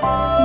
Oh,